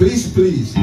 Please, please.